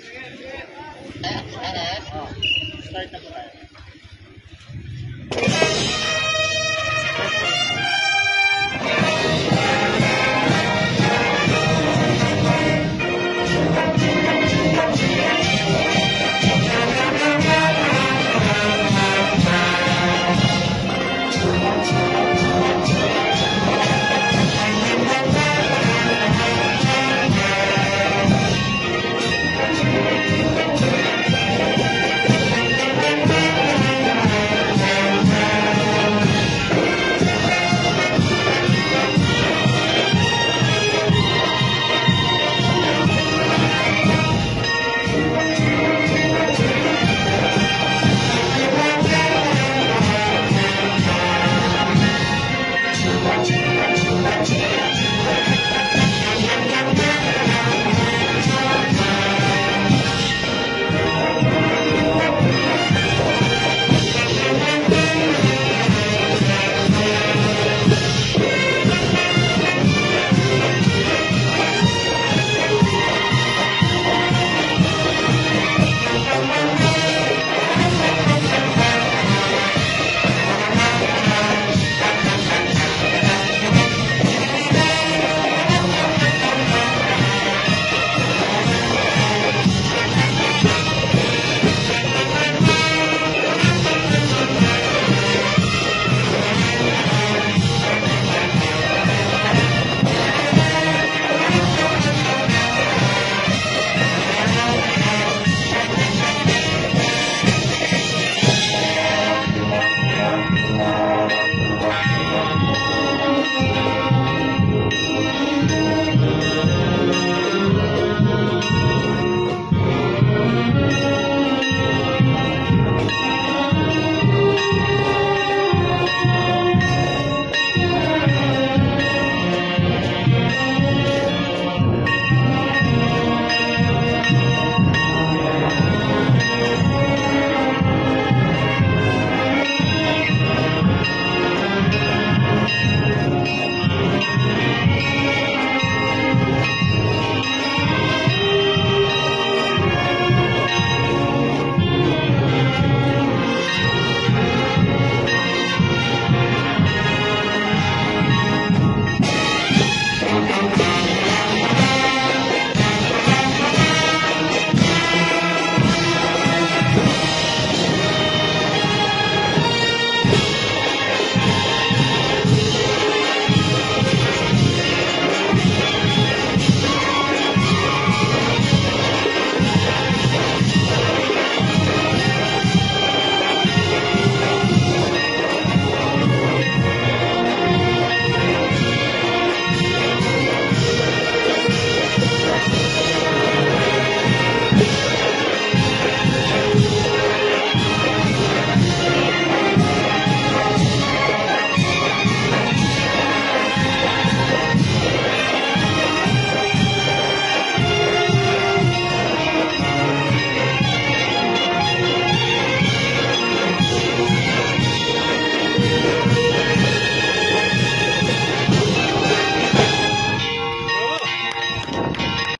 伝えた。